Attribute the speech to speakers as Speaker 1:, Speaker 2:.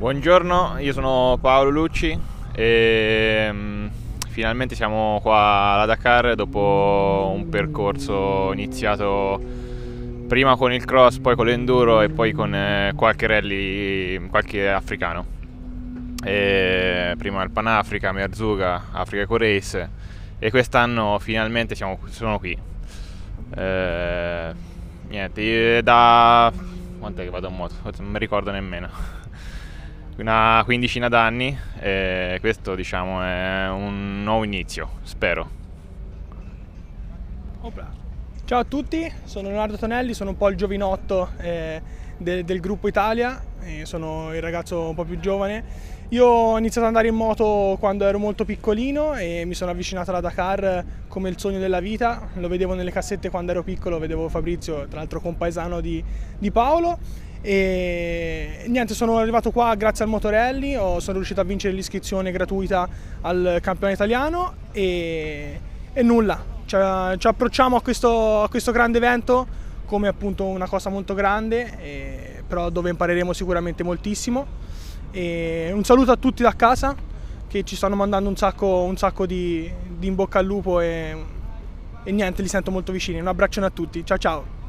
Speaker 1: Buongiorno, io sono Paolo Lucci e um, finalmente siamo qua alla Dakar dopo un percorso iniziato prima con il cross, poi con l'enduro e poi con eh, qualche rally, qualche africano. E prima il Panafrica, Merzuga, Africa Eco Race e quest'anno finalmente siamo, sono qui. Eh, niente, da... quant'è che vado in moto? Non mi ricordo nemmeno una quindicina d'anni e questo diciamo è un nuovo inizio, spero.
Speaker 2: Ciao a tutti, sono Leonardo Tonelli, sono un po' il giovinotto eh, de- del gruppo Italia, sono il ragazzo un po' più giovane. Io ho iniziato ad andare in moto quando ero molto piccolino e mi sono avvicinato alla Dakar come il sogno della vita, lo vedevo nelle cassette quando ero piccolo, vedevo Fabrizio, tra l'altro compaesano di, di Paolo. E niente, sono arrivato qua grazie al Motorelli, ho, sono riuscito a vincere l'iscrizione gratuita al campione italiano e, e nulla, cioè, ci approcciamo a questo, a questo, grande evento come appunto una cosa molto grande, e, però dove impareremo sicuramente moltissimo. E un saluto a tutti da casa che ci stanno mandando un sacco, un sacco di, di in bocca al lupo e, e niente, li sento molto vicini. Un abbraccione a tutti, ciao ciao!